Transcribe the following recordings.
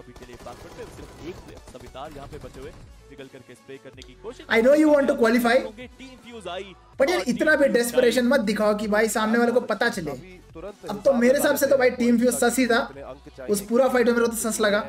अभी के लिए बैकवर्ड पे सिर्फ एक प्लेयर सवितार यहाँ पे बचे हुए निकल करके स्प्रे करने की कोशिश I know you want to qualify. Team fuse I but यार और इतना team भी fuse डेस्परेशन आई। मत दिखाओ कि भाई सामने वाले को पता चले अभी तुरंत अब तो मेरे हिसाब से तो भाई टीम फ्यूज सस ही था अपने अंक चाहिए। उस पूरा फाइट में मेरे को तो सस लगा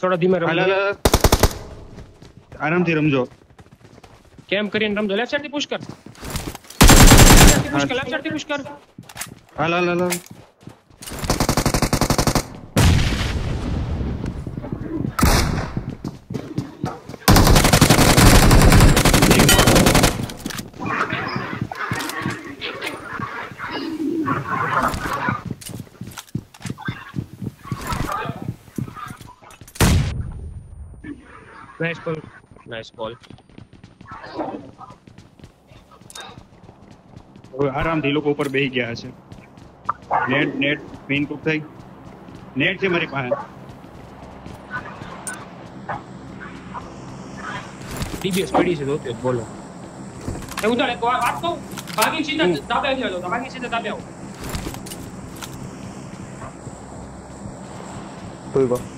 થોડા ધીમે હાલ, હાલ, રમજો હાલ. આરામથી રમજો કેમ કરીને રમજો લેફ્ટ સાઈડ થી પુશ કર લેફ્ટ થી પુશ કર લેફ્ટ સાઈડ થી પુશ કર હાલ હાલ હાલ હાલ. નાઇસ કોલ નાઇસ કોલ હવે આરામથી એ લોકો ઉપર બેસી ગયા છે નેટ નેટ પિન કુક થઈ નેટ છે મારી પાસે ડીબીએસ પડી છે જોતે બોલો એ ઉતાર એક વાત કહું ભાગી સીધા દાબે આવી જાજો ભાગી સીધા દાબે આવો બધા તમે